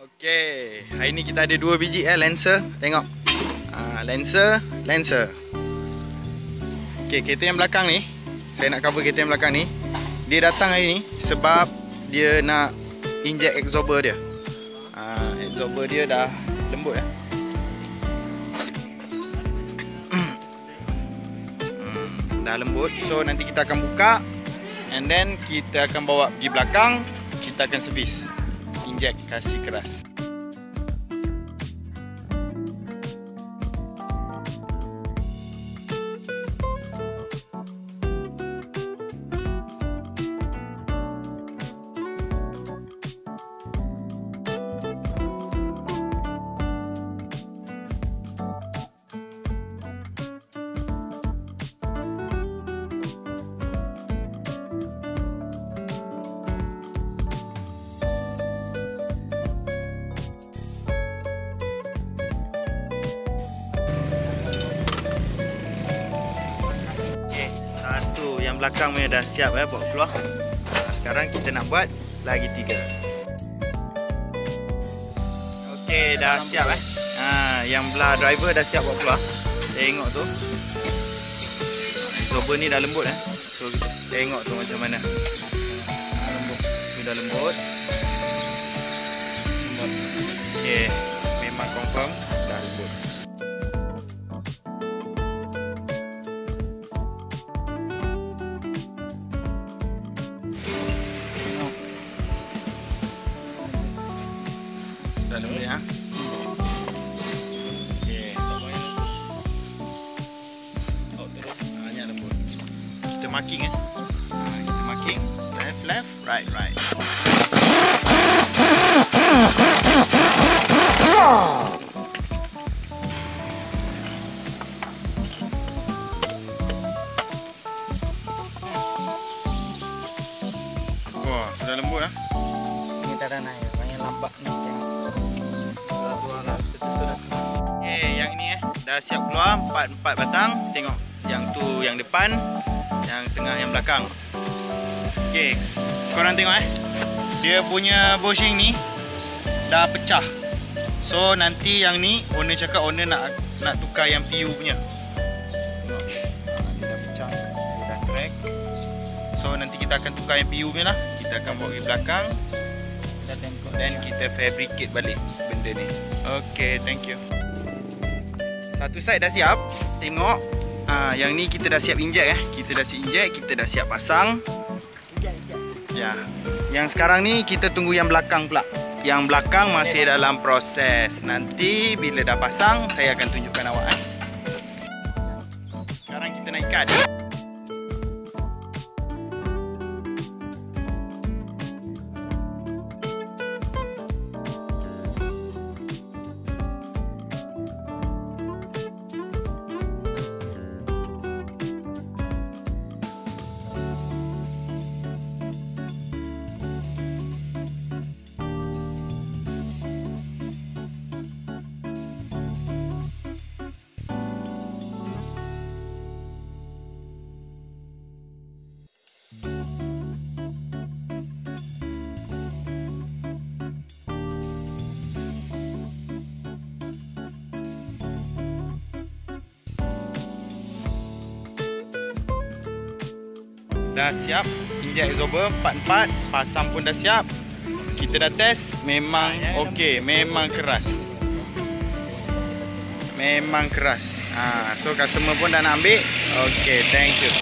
Okey, hari ni kita ada dua biji eh lenser. Tengok. Ah, lenser, lenser. Okey, kereta yang belakang ni, saya nak cover kereta yang belakang ni. Dia datang hari ni sebab dia nak inject absorber dia. Ah, absorber dia dah lembut eh. Hmm, dah lembut. So nanti kita akan buka and then kita akan bawa pergi belakang, kita akan servis inject kasih keras. Belakang punya dah siap eh bawa keluar. Sekarang kita nak buat lagi tiga. Okey, dah siap eh. Ha, yang belah driver dah siap bawa keluar. Tengok tu. Absorber ni dah lembut eh. So kita tengok tu macam mana. Ha, lembut. Tu dah lembut. Lembut. Okey, memang confirm Dah lembut ya. Oh. Kita marking eh. Ha, kita marking. Left, left, right, right. Wah, sudah lembut ah. Ini tak ada naik, banyak lambat ni tengok. Eh, yang ini eh dah siap keluar empat empat batang. Tengok yang tu yang depan, yang tengah yang belakang. Okey, korang tengok eh. Dia punya bushing ni dah pecah. So nanti yang ni owner cakap owner nak nak tukar yang PU punya. Tengok. Ah, Dia dah pecah. Dia dah crack. So nanti kita akan tukar yang PU punya lah. Kita akan bawa pergi belakang dan kita fabricate balik benda ni. Okay, thank you. Satu side dah siap. Tengok. Ah, yang ni kita dah siap inject eh. Kita dah siap inject, kita dah siap pasang. Ya. Yang sekarang ni kita tunggu yang belakang pula. Yang belakang masih dalam proses. Nanti bila dah pasang, saya akan tunjukkan awak eh. Sekarang kita nak ikat. Dah siap. Inject absorber 44 pasang pun dah siap. Kita dah test. Memang okey. Memang keras. Memang keras. Ha, so customer pun dah nak ambil. Okey thank you